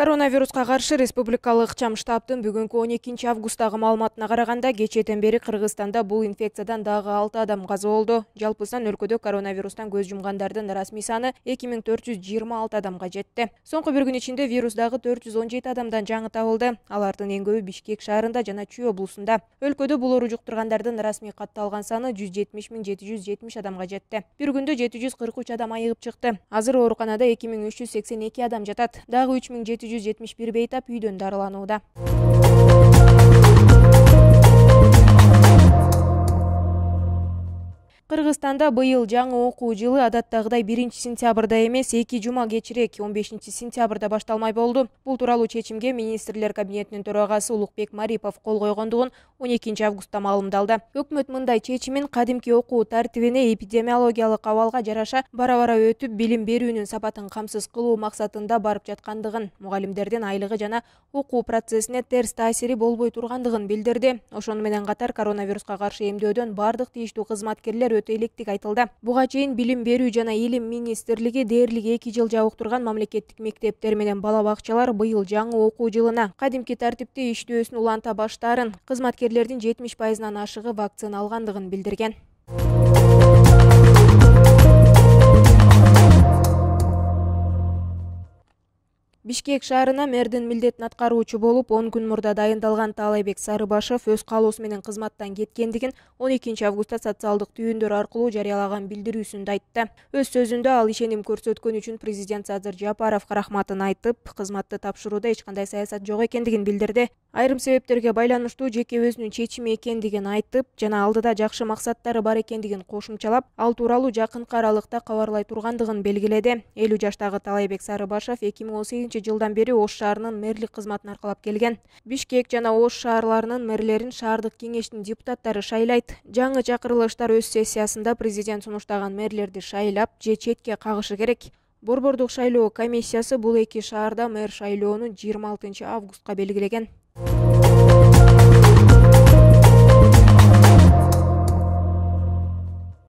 коронавируска каршы республикалык ыкчам штабтын бүгүнкү он экинчи августтагы маалыматына караганда кечээден бери кыргызстанда бул инфекциядан дагы алты адам каза болду. Жалпысынан өлкөдө коронавирустан көз жумгандардын расмий саны эки миң төрт жүз жыйырма алты адамга жетти. Соңку бир күн ичинде вирус дагы төрт жүз он жети адамдан жаңы табылды. Алардын эң көбү бишкек шаарында жана чүй облусунда. Өлкөдө бул оору жуктургандардын расмий катталган саны жүз жетимиш миң жети жүз жетимиш адамга жетти. Бир күндө жети жүз кырк үч адам айыгып чыкты. Азыр ооруканада эки миң үч жүз сексен эки адам жатат. Дагы үч миң жети 171 бейтап үйден дарыланууда кыргызстанда быйыл жаңы окуу жылы адаттагыдай биринчи сентябрда эмес эки жума кечирээк он бешинчи сентябрда башталмай болду бул тууралуу чечимге министрлер кабинетинин төрагасы улукбек марипов кол койгондугун он экинчи августта маалымдалды өкмөт мындай чечимин кадимки окуу тартибине эпидемиологиялык абалга жараша бара бара өтүп билим берүүнүн сапатын камсыз кылуу максатында барып жаткандыгын мугалимдердин айлыгы жана окуу процессине терс таасири болбой тургандыгын билдирди ошону менен катар коронавируска каршы эмдөөдөн баардык тийиштүү кызматкерлер өтө электик айтылды. Буга чейин билим берүү жана илим министрлиги дээрлик эки жыл жабык турган мамлекеттик мектептер менен бала бакчалар быйыл жаңы окуу жылына кадимки тартипте иштөөсүн уланта баштаарын кызматкерлердин жетимиш пайызынан ашыгы вакцина алгандыгын билдирген бишкек шаарына мэрдин милдетин аткаруучу болуп он күн мурда дайындалган таалайбек сарыбашов өз каалоосу менен кызматтан кеткендигин он экинчи августта социалдык түйүндөр аркылуу жарыялаган билдирүүсүндө айтты. Өз сөзүндө ал ишеним көрсөткөнү үчүн президент садыр жапаровго рахматын айтып кызматты тапшырууда эч кандай саясат жок экендигин билдирди. Айрым себептерге байланыштуу жеке өзүнүн чечими экендигин айтып жана алдыда жакшы максаттары бар экендигин кошумчалап ал тууралуу жакынкы аралыкта кабарлай тургандыгын белгиледи. Элүү жаштагы таалайбек сарыбашов эки миң он сегизинчи жылдан бери ош шаарынын мэрлик кызматын аркалап келген. Бишкек жана ош шаарларынын мэрлерин шаардык кеңештин депутаттары шайлайт жаңы чакырылыштар өз сессиясында президент сунуштаган мэрлерди шайлап же четке кагышы керек. Борбордук шайлоо комиссиясы бул эки шаарда мэр шайлоону жыйырма алтынчы августка белгилеген